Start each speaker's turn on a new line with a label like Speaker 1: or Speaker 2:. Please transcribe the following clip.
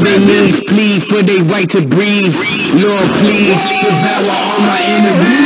Speaker 1: Lebanese plead for their right to breathe. Lord, please devour all my enemies.